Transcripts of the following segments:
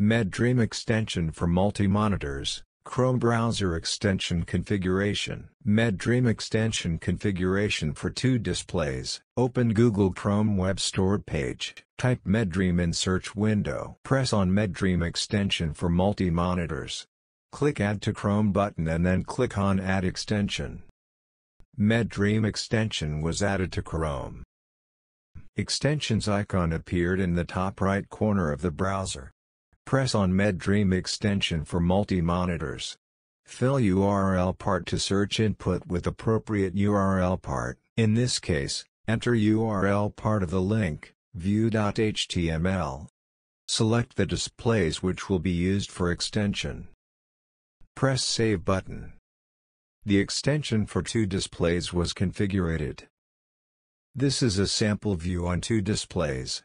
MedDream extension for multi-monitors, Chrome browser extension configuration. MedDream extension configuration for two displays. Open Google Chrome Web Store page. Type MedDream in search window. Press on MedDream extension for multi-monitors. Click Add to Chrome button and then click on Add extension. MedDream extension was added to Chrome. Extensions icon appeared in the top right corner of the browser. Press on MedDream extension for multi-monitors. Fill URL part to search input with appropriate URL part. In this case, enter URL part of the link, view.html. Select the displays which will be used for extension. Press Save button. The extension for two displays was configured. This is a sample view on two displays.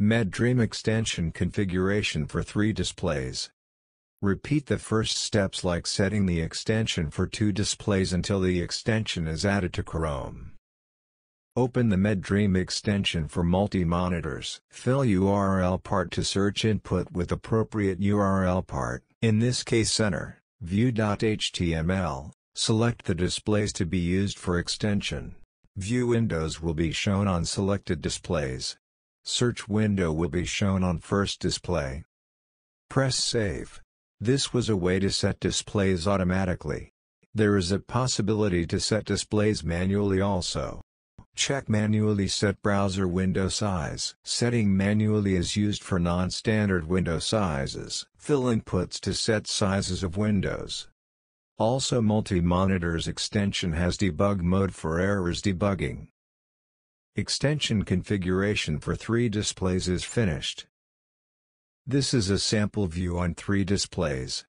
MedDream extension configuration for three displays. Repeat the first steps like setting the extension for two displays until the extension is added to Chrome. Open the MedDream extension for multi-monitors. Fill URL part to search input with appropriate URL part, in this case center, view.html. Select the displays to be used for extension. View windows will be shown on selected displays. Search window will be shown on first display. Press Save. This was a way to set displays automatically. There is a possibility to set displays manually also. Check Manually set browser window size. Setting manually is used for non-standard window sizes. Fill inputs to set sizes of windows. Also Multi-Monitors extension has debug mode for errors debugging. Extension configuration for three displays is finished. This is a sample view on three displays.